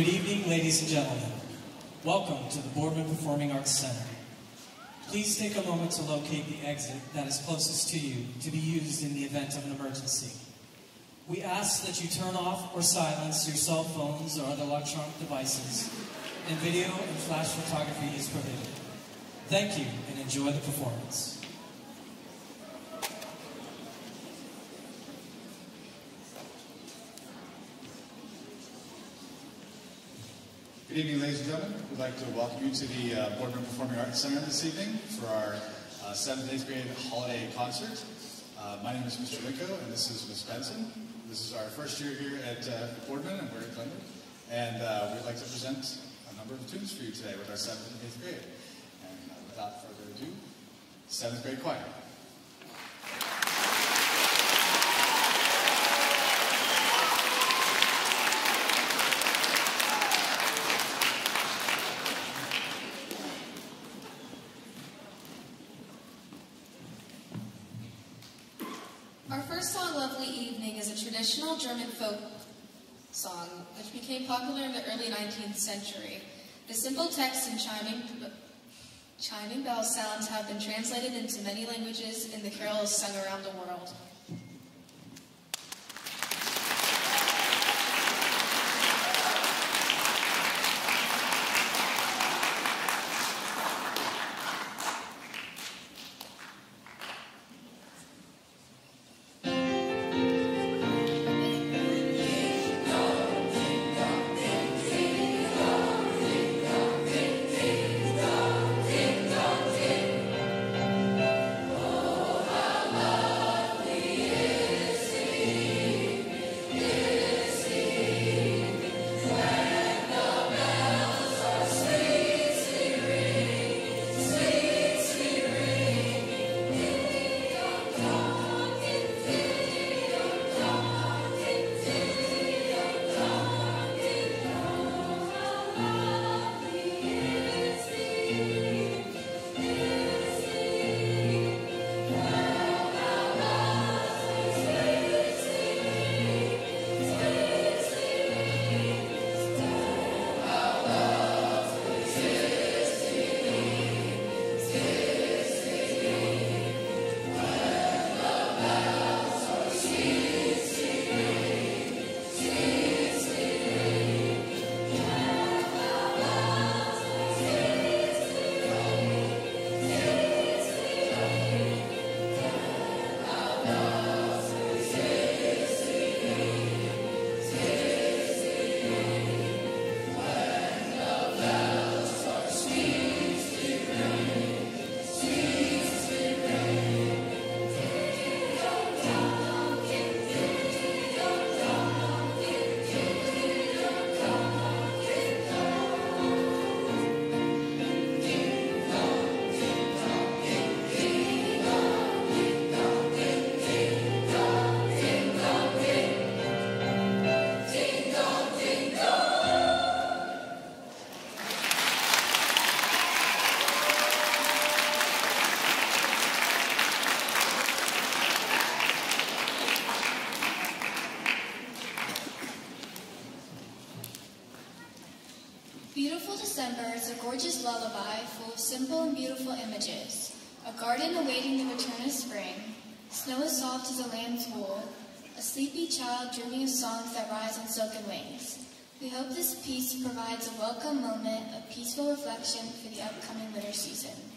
Good evening, ladies and gentlemen. Welcome to the Boardman Performing Arts Center. Please take a moment to locate the exit that is closest to you to be used in the event of an emergency. We ask that you turn off or silence your cell phones or other electronic devices, and video and flash photography is prohibited. Thank you and enjoy the performance. Good evening, ladies and gentlemen. We'd like to welcome you to the uh, Boardman Performing Arts Center this evening for our uh, 7th, 8th grade holiday concert. Uh, my name is Mr. Minko, and this is Ms. Benson. This is our first year here at uh, Boardman, and we're at Glenwood. And uh, we'd like to present a number of tunes for you today with our 7th and 8th grade. And uh, without further ado, 7th grade choir. Our first song, Lovely Evening, is a traditional German folk song which became popular in the early 19th century. The simple text and chiming, chiming bell sounds have been translated into many languages in the carols sung around the world. Is a gorgeous lullaby full of simple and beautiful images. A garden awaiting the return of spring, snow as soft as a lamb's wool, a sleepy child dreaming of songs that rise on silken wings. We hope this piece provides a welcome moment of peaceful reflection for the upcoming winter season.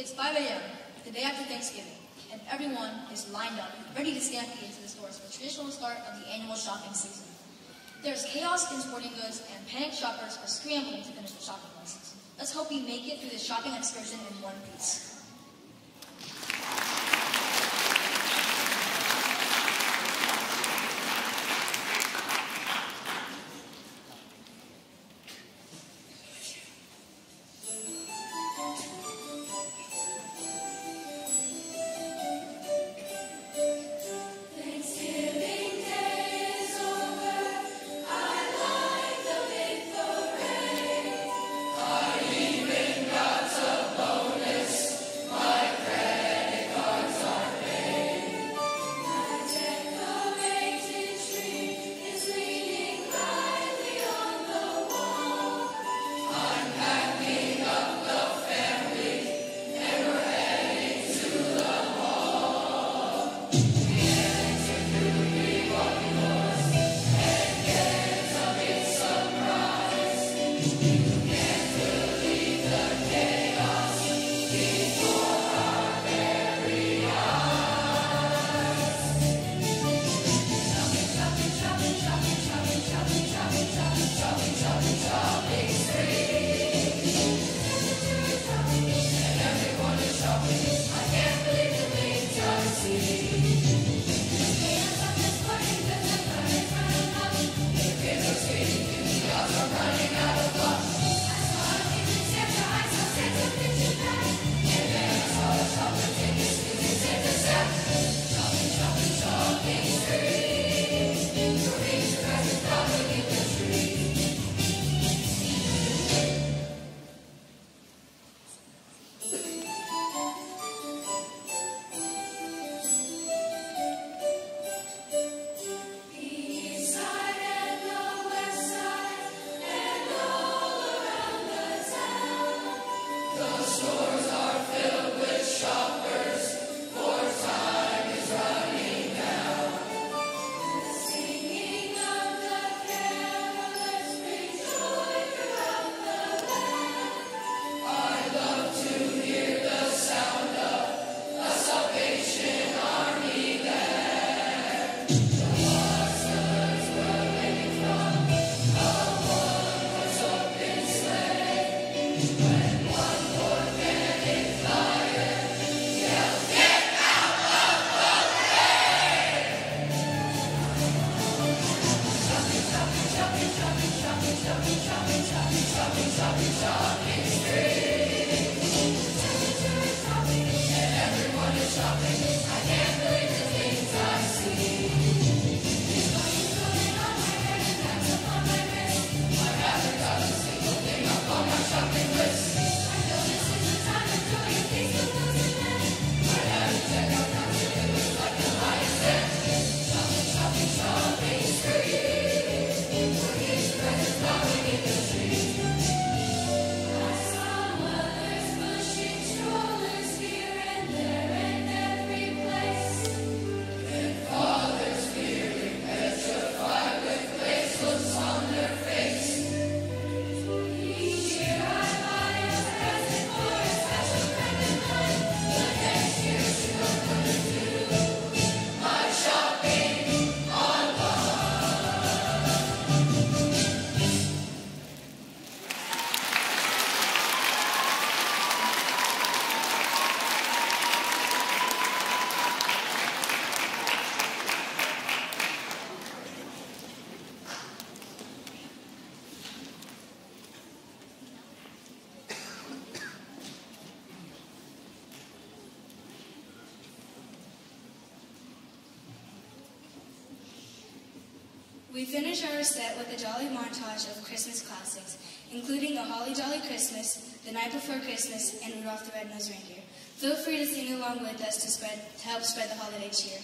It's 5 a.m., the day after Thanksgiving, and everyone is lined up, ready to stampede into the stores for the traditional start of the annual shopping season. There's chaos in sporting goods, and panicked shoppers are scrambling to finish the shopping lists. Let's hope we make it through this shopping excursion in one piece. We finish our set with a jolly montage of Christmas classics, including A Holly Jolly Christmas, The Night Before Christmas, and Rudolph the Red-Nosed Reindeer. Feel free to sing along with us to, spread, to help spread the holiday cheer.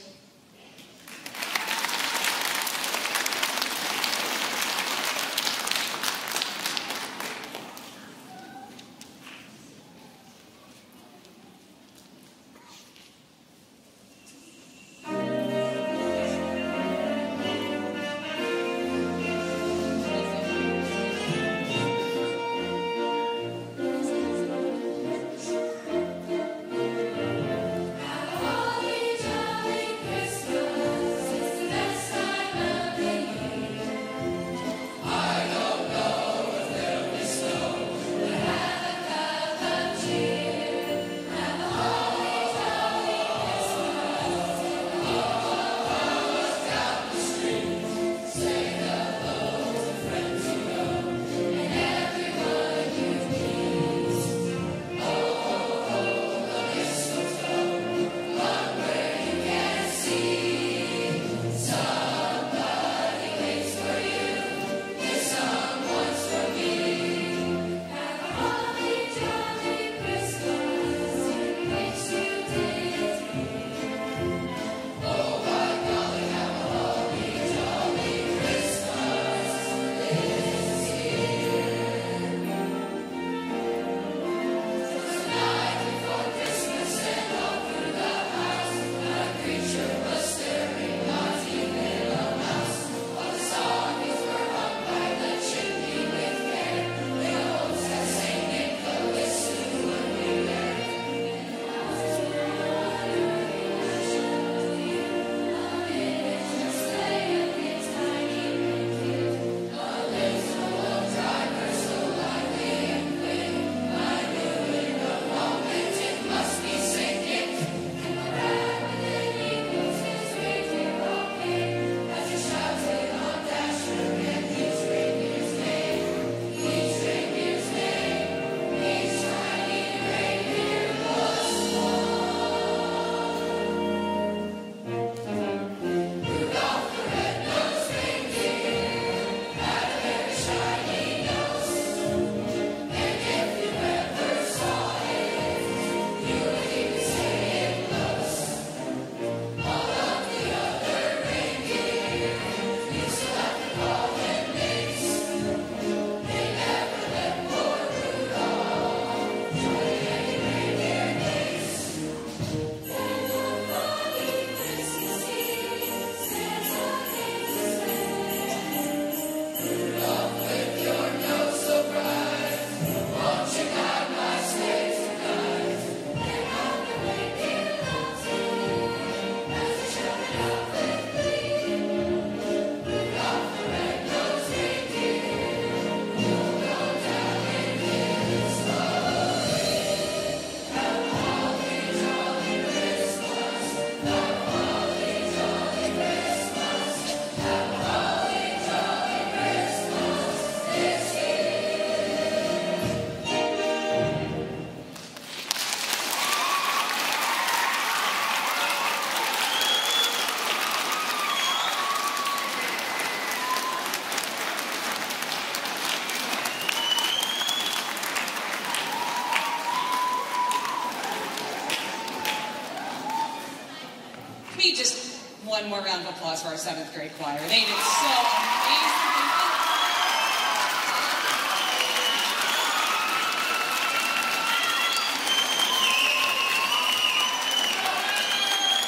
One more round of applause for our seventh grade choir. They did so amazing.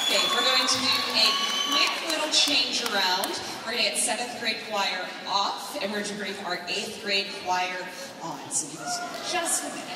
Okay, we're going to do a quick little change around. We're going to get seventh grade choir off, and we're going to bring our eighth grade choir on. So give us just a minute.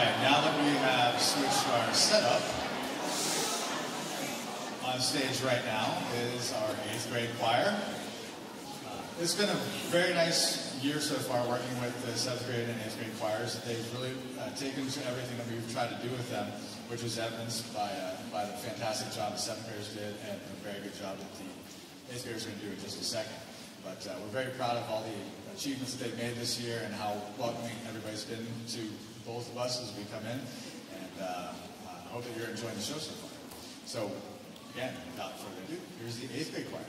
Right, now that we have switched our setup, on stage right now is our eighth grade choir. Uh, it's been a very nice year so far working with the seventh grade and eighth grade choirs. They've really uh, taken to everything that we've tried to do with them, which is evidenced by, uh, by the fantastic job the seventh graders did and a very good job that the eighth graders are going to do in just a second. But uh, we're very proud of all the achievements that they've made this year and how welcoming everybody's been to both of us as we come in. And uh, I hope that you're enjoying the show so far. So again, without further ado, here's the eighth grade choir.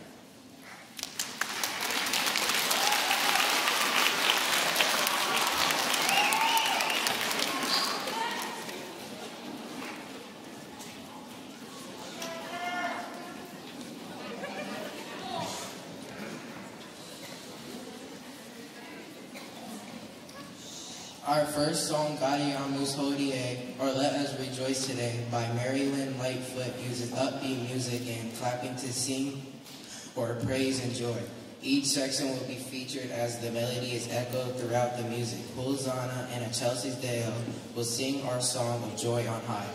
Our first song, Gaudeamus Hodie, or Let Us Rejoice Today, by Mary Lynn Lightfoot, uses upbeat music and clapping to sing or praise and joy. Each section will be featured as the melody is echoed throughout the music. Hosanna in excelsis Deo will sing our song of joy on high.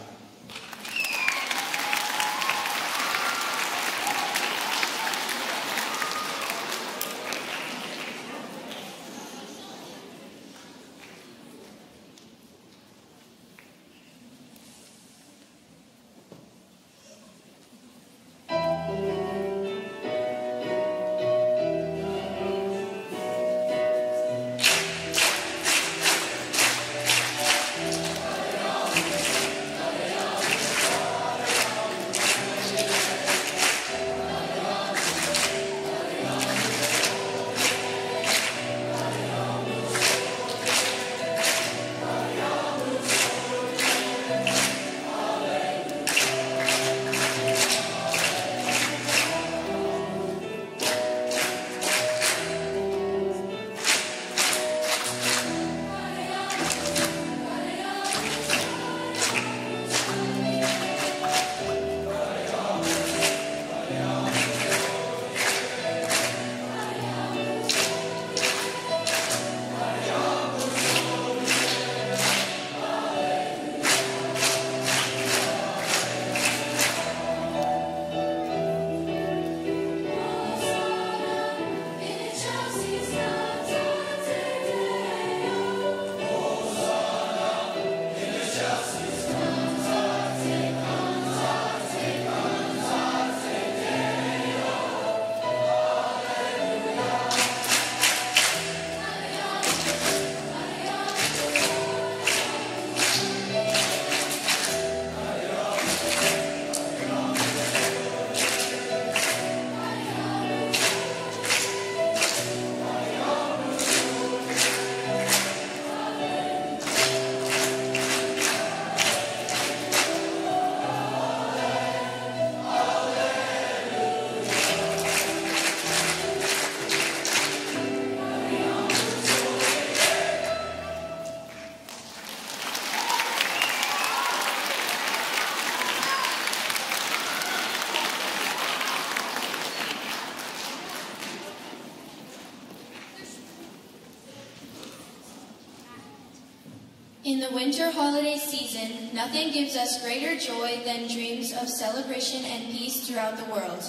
Winter holiday season, nothing gives us greater joy than dreams of celebration and peace throughout the world.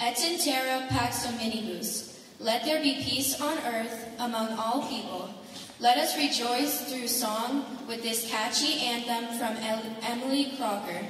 Et in terra pax omnibus. Let there be peace on earth among all people. Let us rejoice through song with this catchy anthem from Emily Crocker.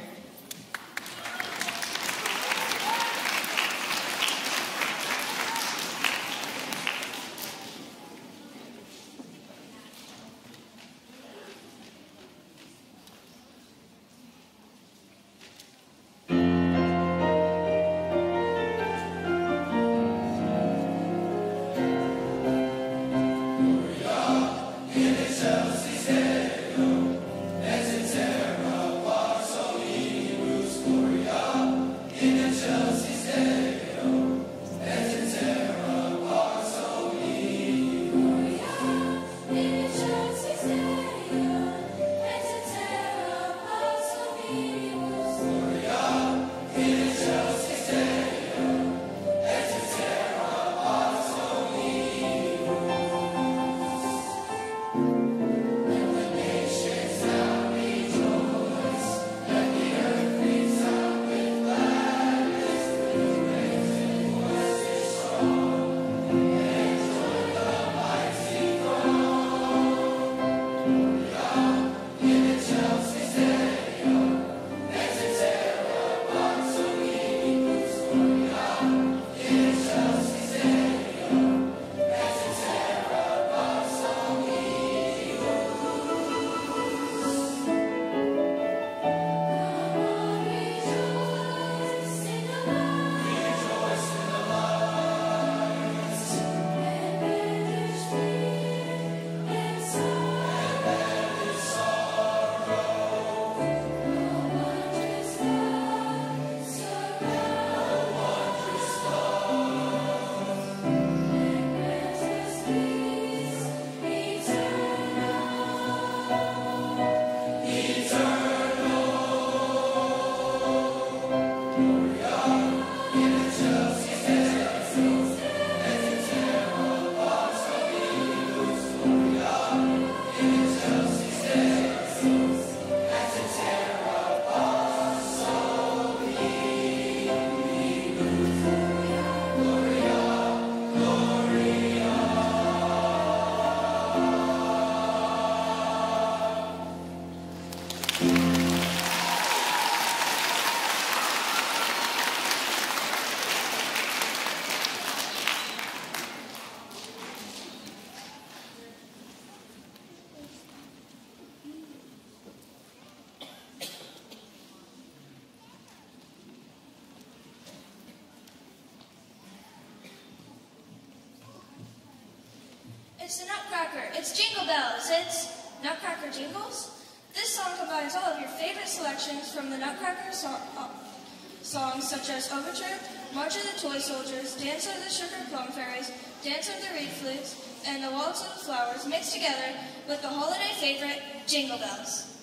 It's the Nutcracker. It's Jingle Bells. It's Nutcracker Jingles. This song combines all of your favorite selections from the Nutcracker uh, songs such as Overture, March of the Toy Soldiers, Dance of the Sugar Plum Fairies, Dance of the Reed Flutes, and the Waltz of the Flowers mixed together with the holiday favorite, Jingle Bells.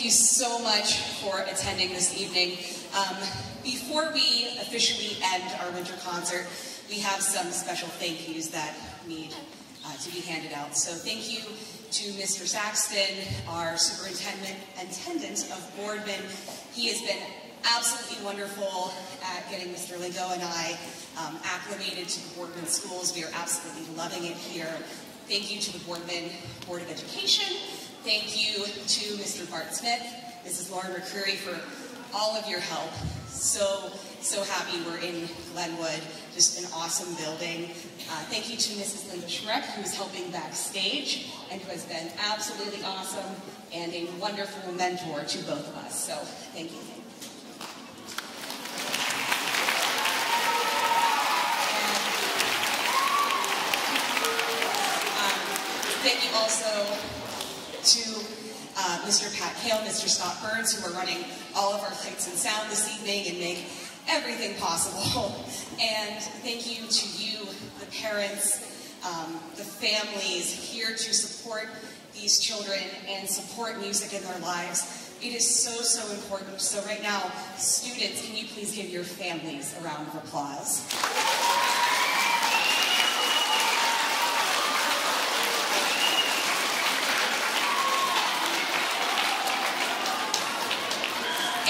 Thank you so much for attending this evening. Um, before we officially end our winter concert, we have some special thank yous that need uh, to be handed out. So thank you to Mr. Saxton, our superintendent of Boardman. He has been absolutely wonderful at getting Mr. Lingo and I um, acclimated to the Boardman schools. We are absolutely loving it here. Thank you to the Boardman Board of Education. Thank you to Mr. Bart Smith, Mrs. Lauren McCreary for all of your help. So, so happy we're in Glenwood, just an awesome building. Uh, thank you to Mrs. Linda Schreck, who's helping backstage and who has been absolutely awesome and a wonderful mentor to both of us. So thank you. Um, Thank you also to uh, Mr. Pat Hale, Mr. Scott Burns, who are running all of our lights and sound this evening and make everything possible. And thank you to you, the parents, um, the families here to support these children and support music in their lives. It is so, so important. So right now, students, can you please give your families a round of applause?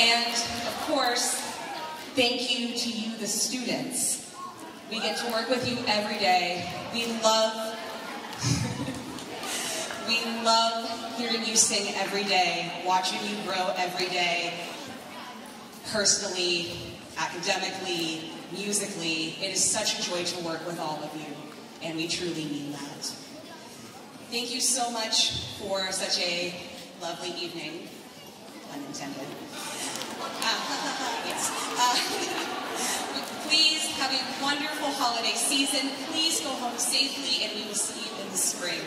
And of course, thank you to you, the students. We get to work with you every day. We love, we love hearing you sing every day, watching you grow every day, personally, academically, musically. It is such a joy to work with all of you, and we truly mean that. Thank you so much for such a lovely evening, unintended. Uh, yes. Uh, please have a wonderful holiday season. Please go home safely, and we will see you in the spring.